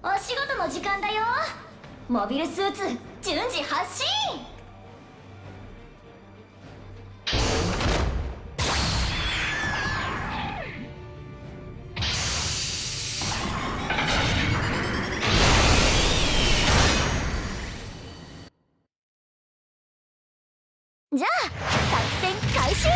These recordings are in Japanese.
お仕事の時間だよ。モビルスーツ順次発進。じゃあ作戦開始。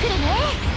くるね。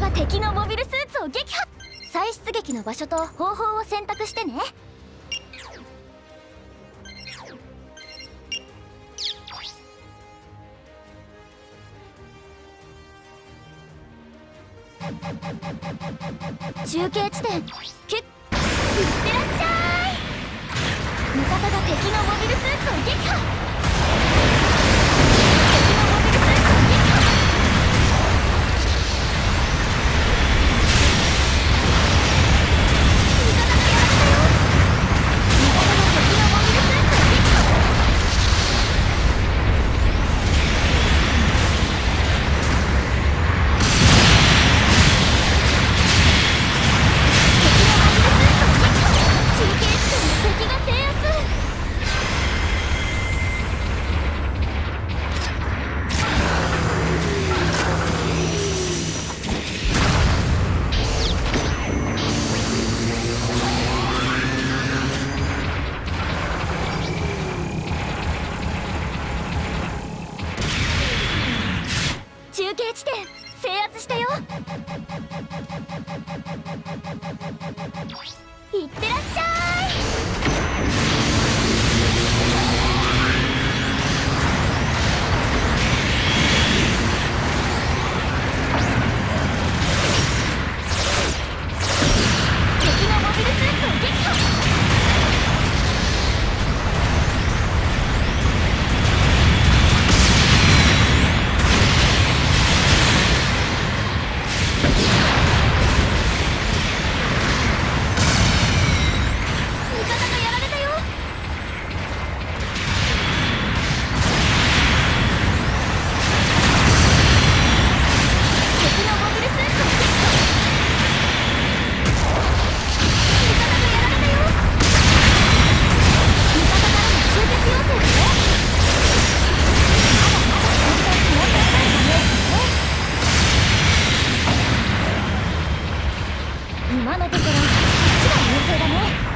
が敵のモビルスーツを撃破再出撃の場所と方法を選択してね。中継地点キュいってらっしゃい。味方が敵のモビルスーツを撃破。地点制圧したよ。のところこっちが優勢だね。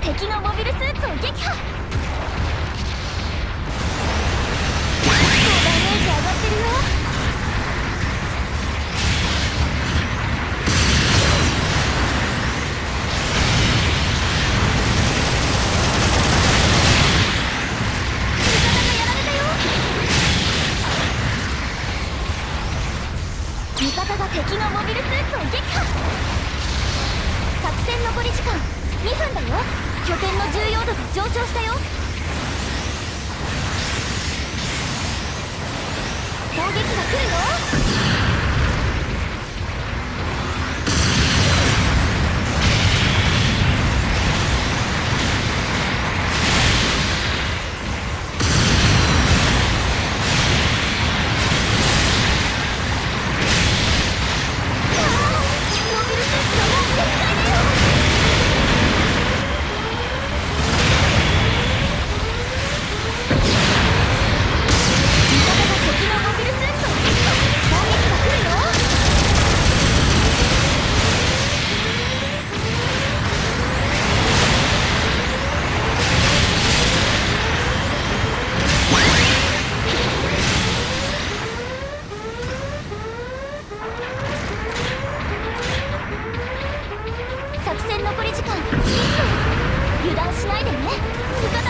敵のモビルスーツを撃破。攻撃が来るよ。油断しないでね。味方